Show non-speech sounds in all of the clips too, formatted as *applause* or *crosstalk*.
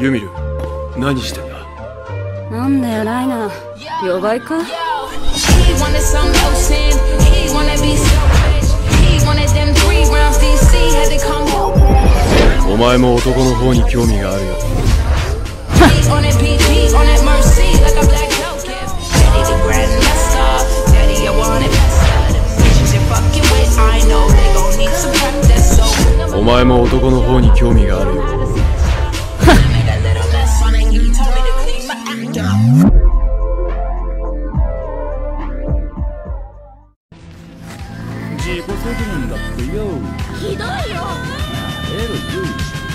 ユミル何してんだ？なんだよライナー。病か？お前も男の方に興味があるよ。お前も男の方に興味があるよ。自己責任だってよ。ひどいよ。れるよ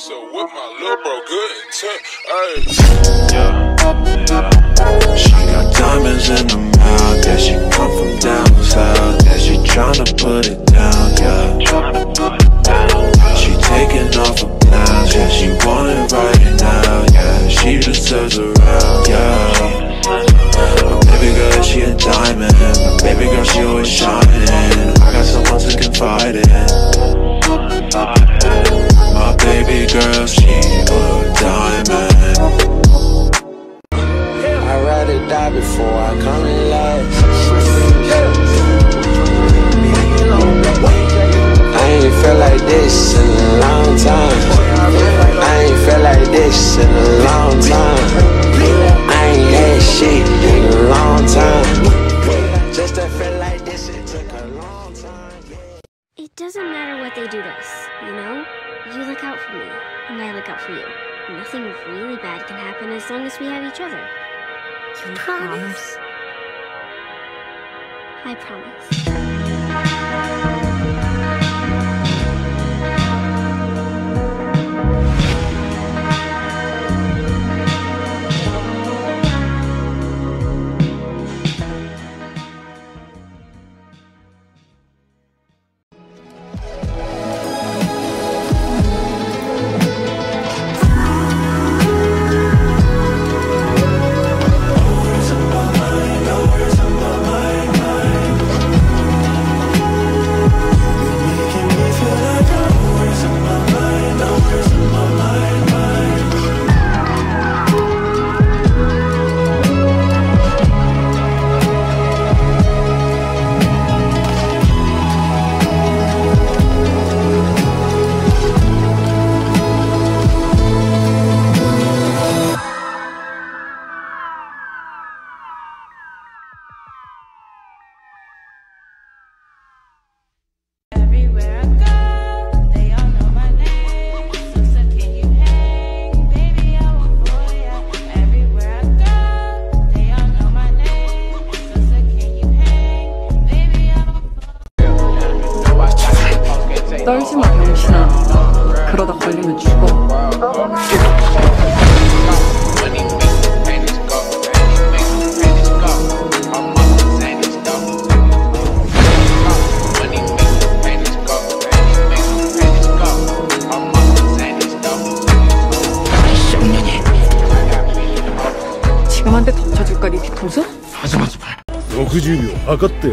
so with my little bro, good intent. Yeah, yeah. She got diamonds in her mouth, yeah, she come from down south, yeah, she tryna put it down, yeah. She taking off her blouse, yeah, she want it right now, yeah, she deserves a round, yeah. My baby girl, she a diamond, my baby girl, she always shine. happen as long as we have each other. You, promise? promise? I promise. год ты.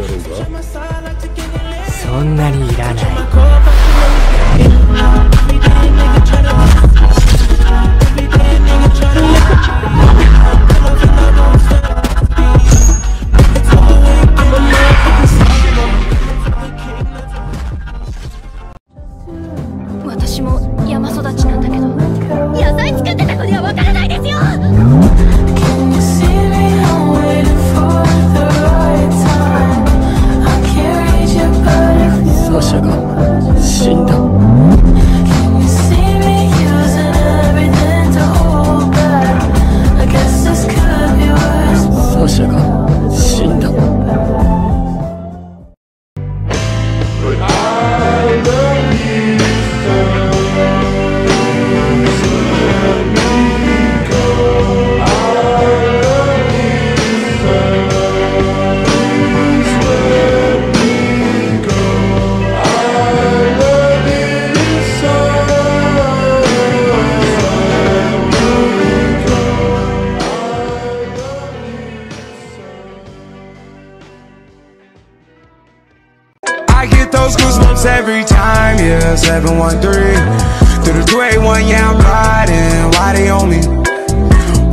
Yeah, 713 Through the 281, yeah, I'm riding. Why they on me?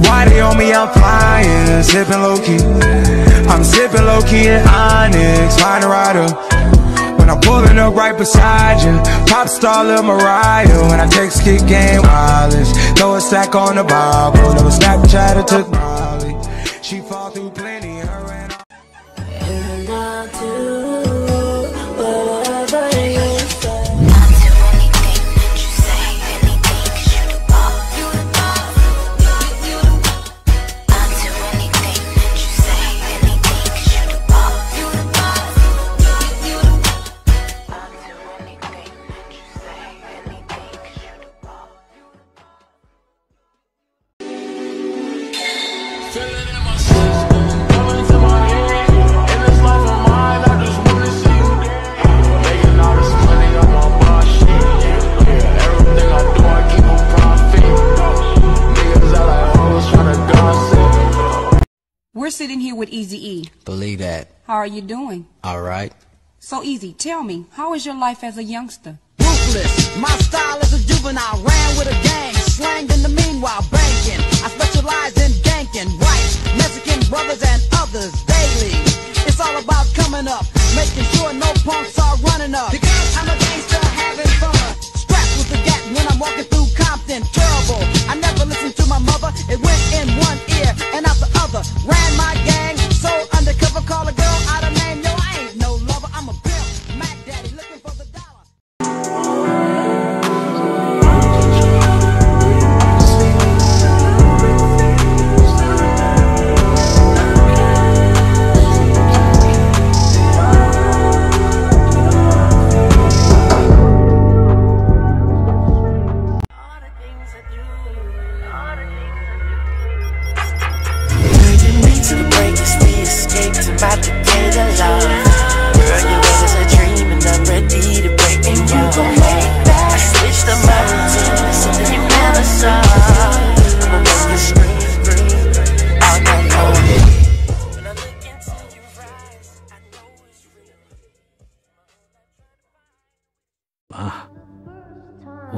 Why they on me? I'm flying, sipping low-key. I'm sipping low-key in Onyx, find a rider. When I'm pulling up right beside you Pop star Lil Mariah. When I text kick game wireless Throw a stack on the Bible. Never Snapchat or took How are you doing? Alright. So Easy, tell me, how was your life as a youngster? ruthless. My style as a juvenile ran with a gang, slang in the meanwhile banking. I specialize in ganking, white, Mexican brothers and others daily. It's all about coming up, making sure no punks are running up. Because I'm a gangster having fun. With the gat when I'm walking through Compton, terrible. I never listened to my mother, it went in one ear and out the other. Ran my gang, so undercover, call a girl out of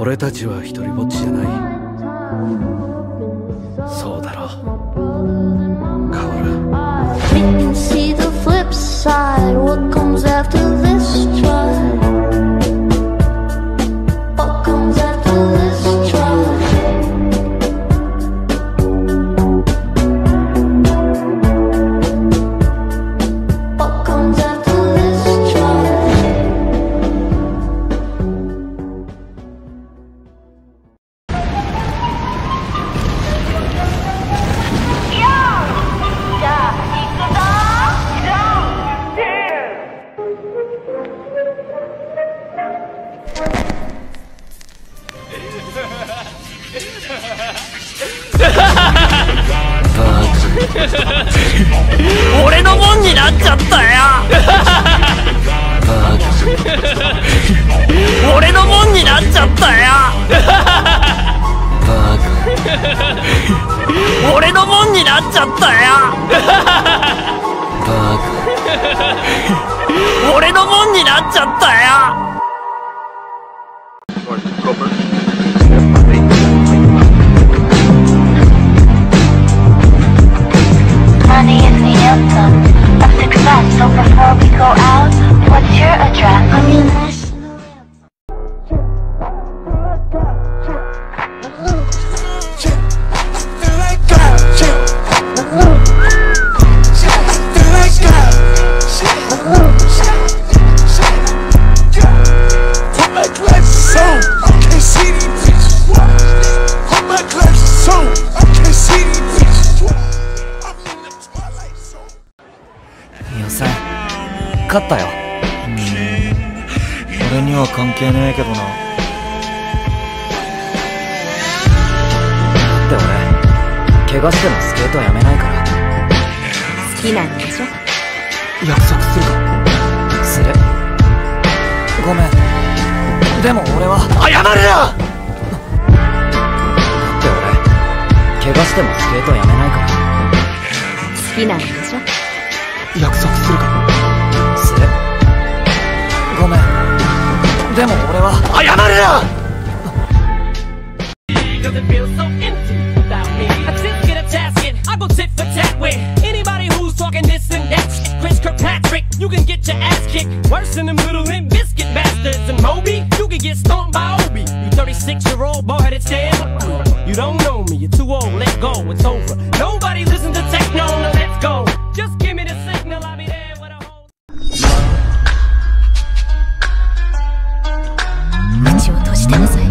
俺たちは一人ぼっちじゃない。そうだろう。カオル勝ったよ。俺には関係ねえけどな。だって俺怪我してもスケートやめないから。好きなんでしょ？約束するか。する？ごめん。でも俺は謝るなだって俺怪我してもスケートやめないから。好きなんでしょ？約束でも俺は謝るな Cause it feels so empty without me. I just get a task it, I go tit for tat with anybody who's talking this and that. shit. Chris Kirkpatrick, you can get your ass kicked. Worse than them little limp biscuit bastards. And Moby, you can get stomped by Obi. You 36 year old boy headed stand. You don't know me, you're too old, let go, it's over. Nobody listen to techno, now let's go. Just Stars.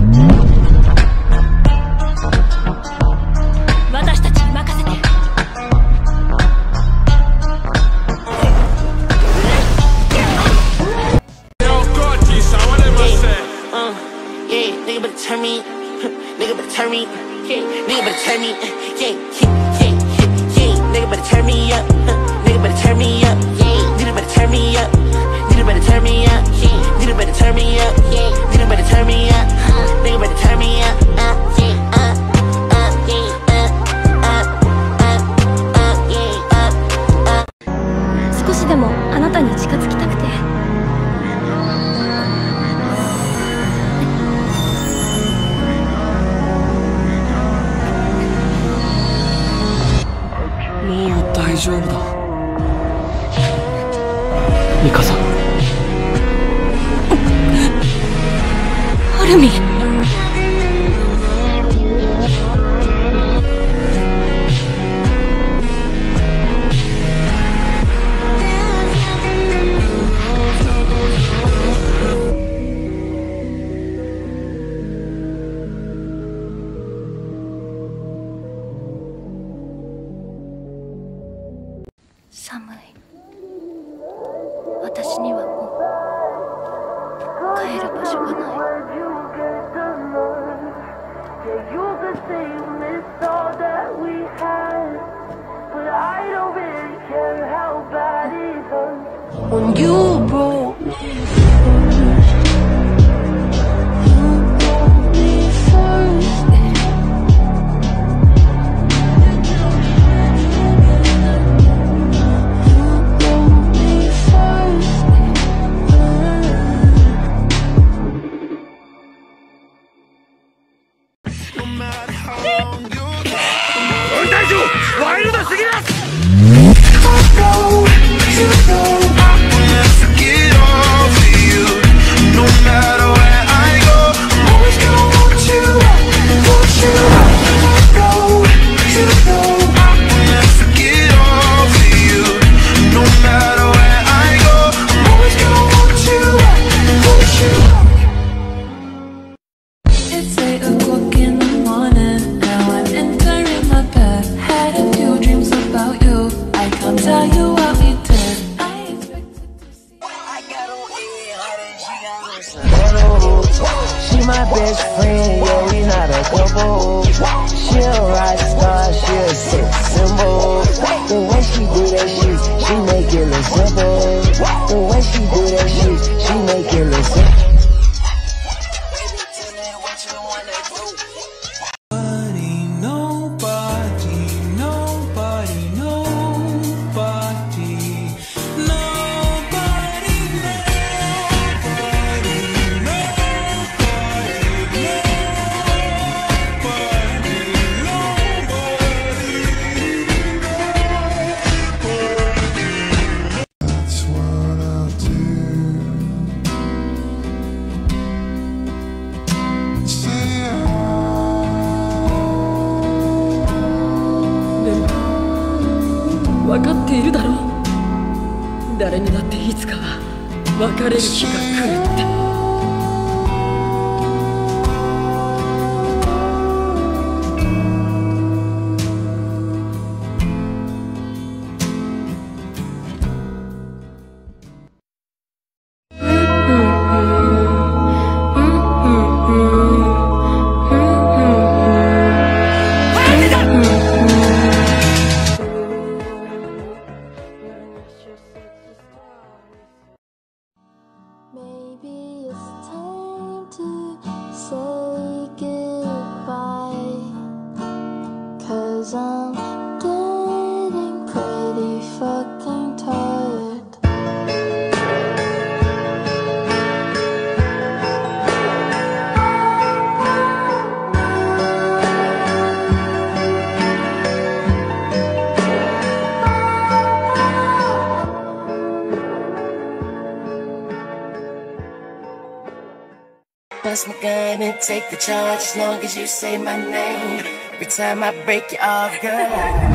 take the charge as long as you say my name. Every time I break you off, girl, I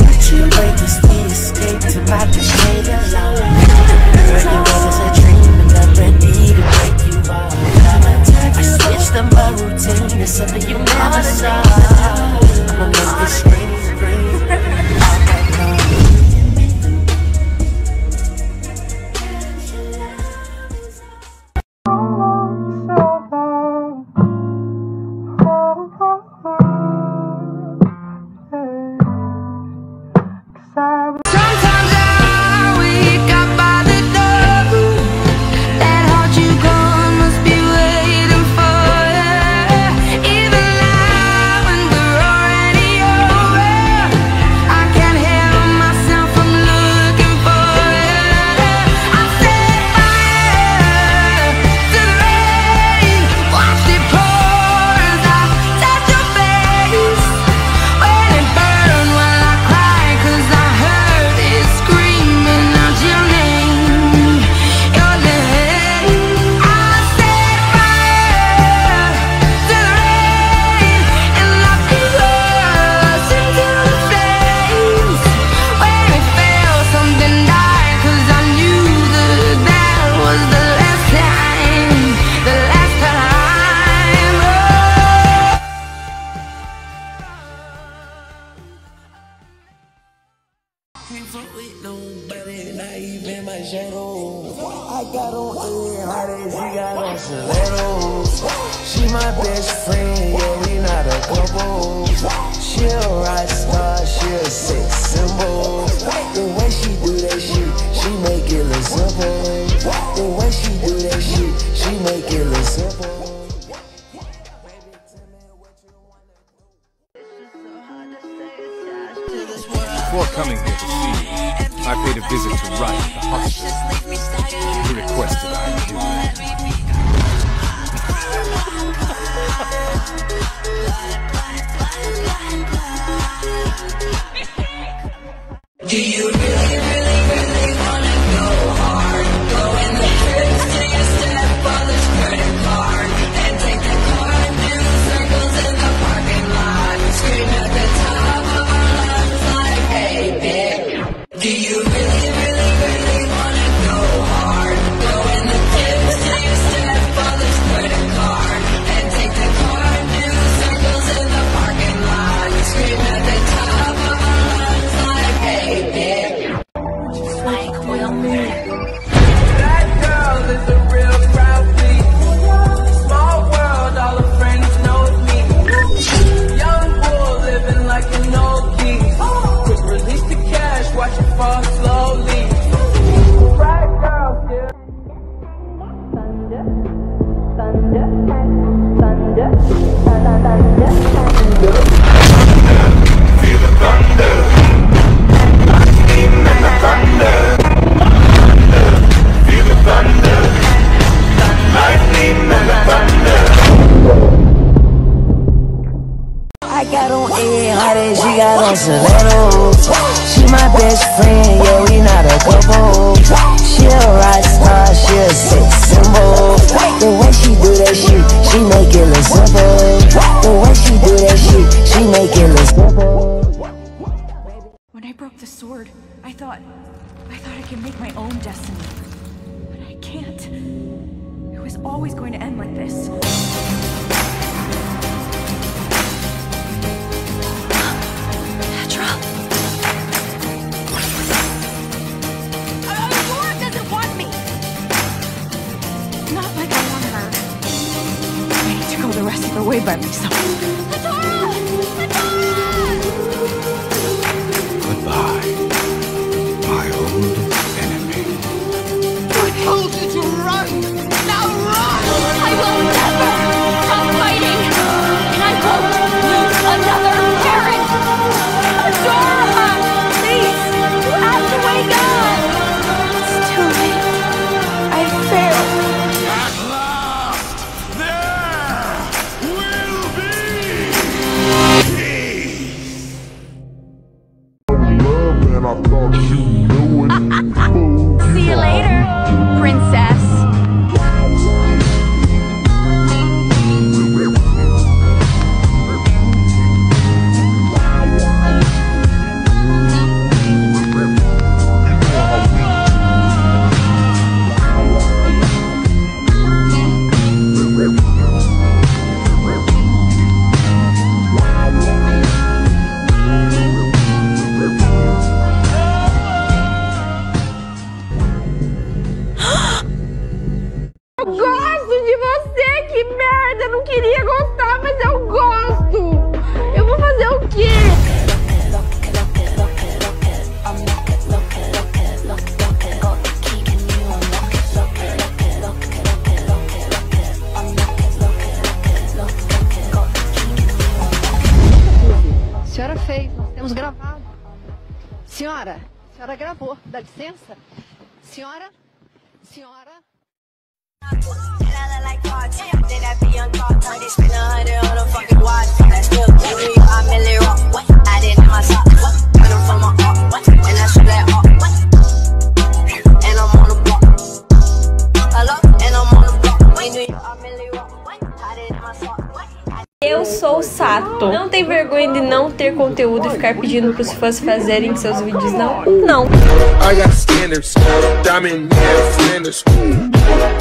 let you wait to see escape to my shade was a dream and I'm to break you off. I switched up my routine something you never saw. got on 800, she got on stilettos She my best friend, yeah, we not a couple. She a rock star, she a sex symbol. The way she do that shit, she make it look simple. The way she do that shit, she make it look simple. When I broke the sword, I thought, I thought I could make my own destiny. But I can't. It was always going to end like this. By myself. Senhora, a senhora gravou, dá licença? Senhora, senhora. Eu sou o Sato. Não tem vergonha de não ter conteúdo e ficar pedindo pros fãs fazerem seus vídeos, não? Não. I got standards, diamond Flanders,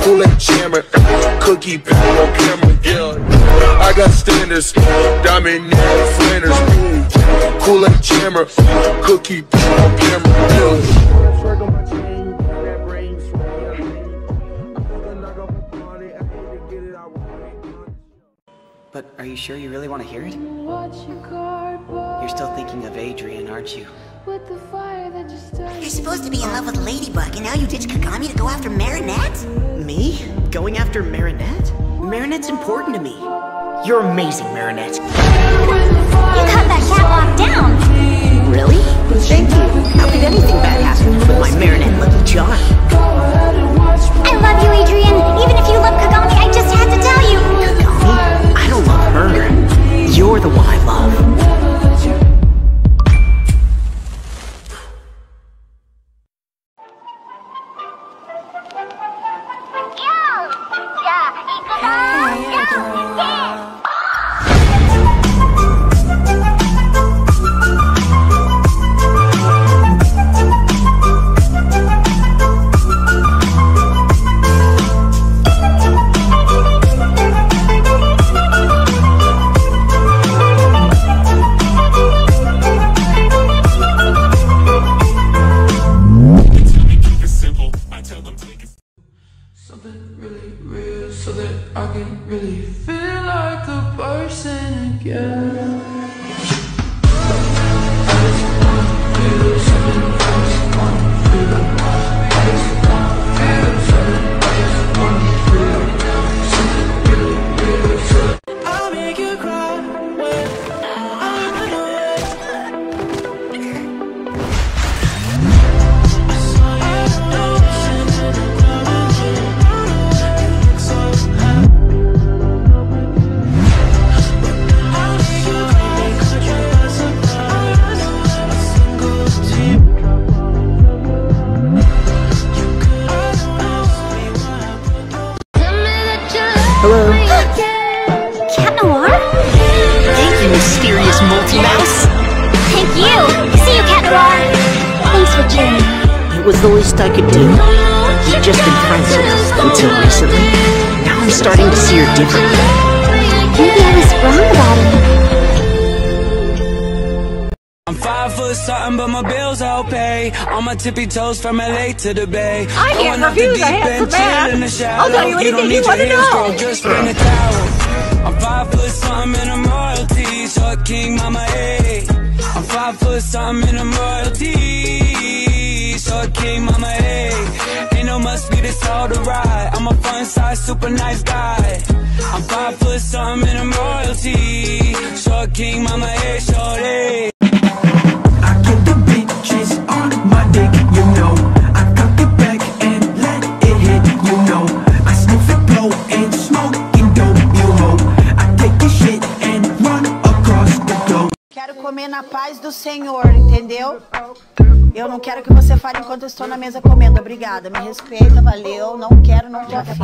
pull that jammer, cookie pound on camera, yeah. I got standards, diamond yeah, Flanders, cool jammer, cookie camera, yeah. But are you sure you really want to hear it? You're still thinking of Adrian, aren't you? You're supposed to be in love with Ladybug, and now you ditch Kagami to go after Marinette? Me? Going after Marinette? Marinette's important to me. You're amazing, Marinette. You got that cat locked down! Really? Thank you. How could anything bad happen with my Marinette Lucky Charm? I love you, Adrian! Even if you love Kagami, I just You're the one I love. It was the least I could do. You've just been friends with us until recently. Now I'm starting to see her differently. Maybe I was wrong about him. I'm five foot something, but my bills I'll pay. On my tippy toes from LA to the Bay. I can't Going off the refuse a deep end, handsome man. chill in the shallow. I'll tell you don't anything need you your wanna know. girl, just spin a towel. I'm five foot something and I'm royalty. Short king, mama, hey. I'm five foot something and I'm royalty. Short king, mama, hey. Ain't no must be this all the ride. I'm a fun size, super nice guy. I'm five foot something and I'm royalty. Short king, mama, hey, shorty. bitches on my dick, you know. I cock it back and let it hit, you know. I sniff it, blow and smoking dope, you know. I take this shit and run across the. Quero comer na paz do Senhor, entendeu? Eu não quero que você fale enquanto eu estou na mesa comendo. Obrigada, me respeita, valeu. Não quero, não afim.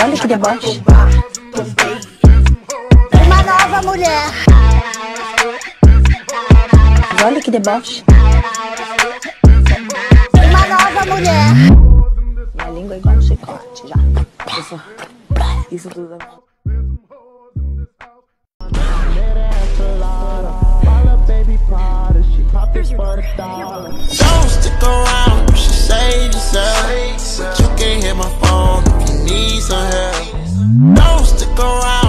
Olha que deboche. Uma nova mulher. Olha que deboche. Uma nova mulher. Minha língua é igual um chicote já. Isso, isso tudo. Don't stick around, you should save yourself. But you can hit my phone if you need some help. Don't stick around,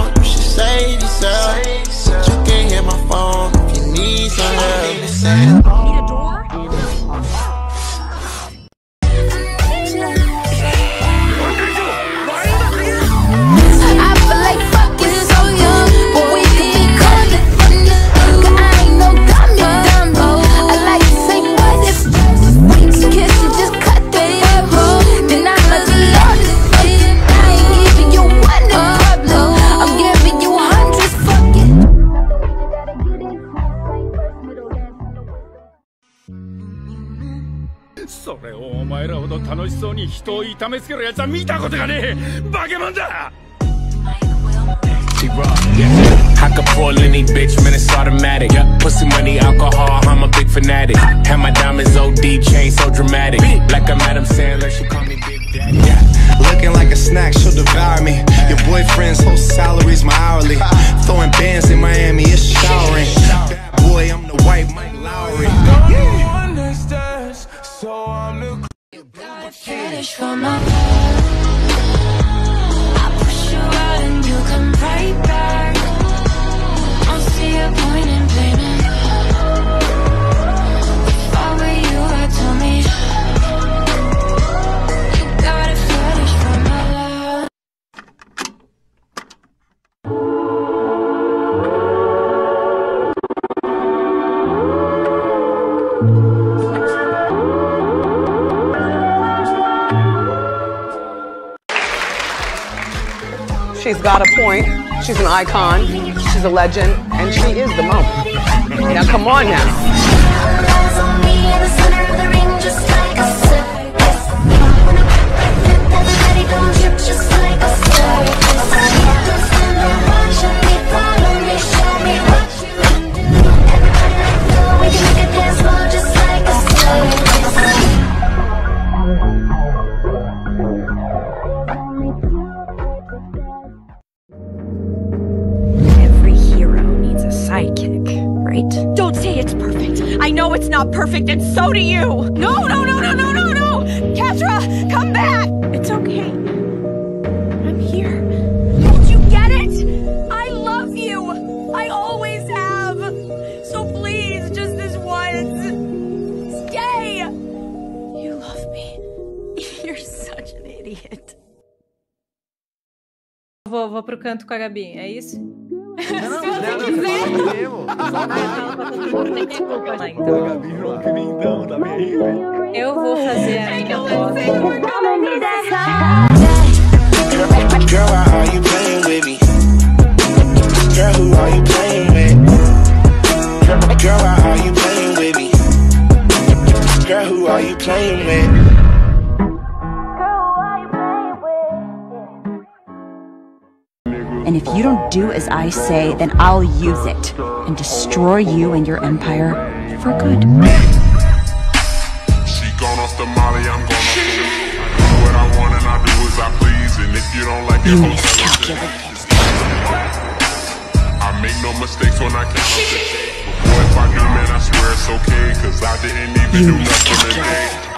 楽しそうに人を痛めつけるやつは見たことがねえバケモンだ I could pull any bitch, man, it's automatic. Yep. Pussy money, alcohol, I'm a big fanatic. Have my diamonds OD chain so dramatic. Like I'm Adam Sandler, she call me Big Daddy. Yeah. Looking like a snack, she'll devour me. Your boyfriend's whole salary's my hourly. Ah. Throwing bands in Miami, it's showering. Bad boy, I'm the white Mike Lowrey. Finish for my She's got a point. She's an icon. She's a legend. And she is the moment. Now, come on now. Perfect, and so do you. No, no, no, no, no, no, no. Ketra, come back. It's okay. I'm here. Don't you get it? I love you. I always have. So please, just this once. Stay. You love me. *laughs* You're such an idiot. Vou, vou pro canto com a Gabi, é isso? Eu vou fazer a minha. Girl, why are you playing with me? Girl, who are you playing with? Girl, why are you playing with me? Girl, who are you playing with? If you don't do as I say, then I'll use it and destroy you and your empire for good. She gone off the molly, I'm gone off the What I want and I do as I please, and if you don't like it, You hotel miscalculated. I make no mistakes when I count up the. Boy, if I do, man, I swear it's okay, cause I didn't even You do nothing today.